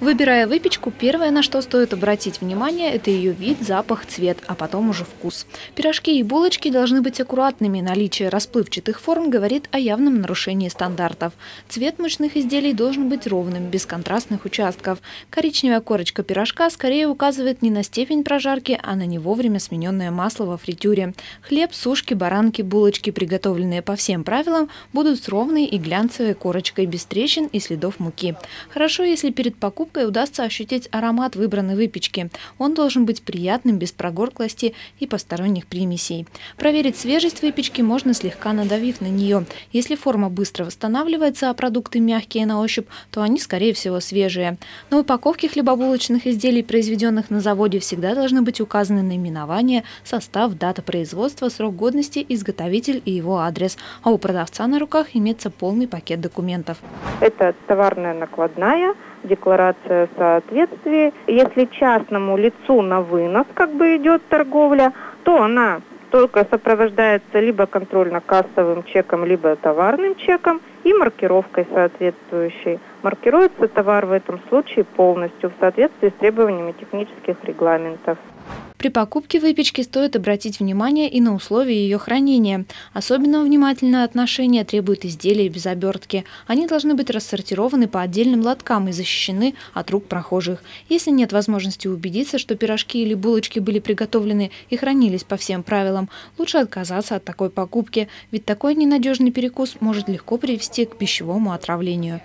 Выбирая выпечку, первое, на что стоит обратить внимание, это ее вид, запах, цвет, а потом уже вкус. Пирожки и булочки должны быть аккуратными. Наличие расплывчатых форм говорит о явном нарушении стандартов. Цвет мучных изделий должен быть ровным, без контрастных участков. Коричневая корочка пирожка скорее указывает не на степень прожарки, а на не вовремя смененное масло во фритюре. Хлеб, сушки, баранки, булочки, приготовленные по всем правилам, будут с ровной и глянцевой корочкой, без трещин и следов муки. Хорошо, если перед покупкой покупкой удастся ощутить аромат выбранной выпечки. Он должен быть приятным, без прогорклости и посторонних примесей. Проверить свежесть выпечки можно слегка надавив на нее. Если форма быстро восстанавливается, а продукты мягкие на ощупь, то они, скорее всего, свежие. На упаковке хлебобулочных изделий, произведенных на заводе, всегда должны быть указаны наименование, состав, дата производства, срок годности, изготовитель и его адрес. А у продавца на руках имеется полный пакет документов. Это товарная накладная, декларация соответствия. Если частному лицу на вынос как бы идет торговля, то она только сопровождается либо контрольно-кассовым чеком, либо товарным чеком и маркировкой соответствующей. Маркируется товар в этом случае полностью в соответствии с требованиями технических регламентов. При покупке выпечки стоит обратить внимание и на условия ее хранения. Особенно внимательное отношение требует изделия без обертки. Они должны быть рассортированы по отдельным лоткам и защищены от рук прохожих. Если нет возможности убедиться, что пирожки или булочки были приготовлены и хранились по всем правилам, лучше отказаться от такой покупки, ведь такой ненадежный перекус может легко привести к пищевому отравлению.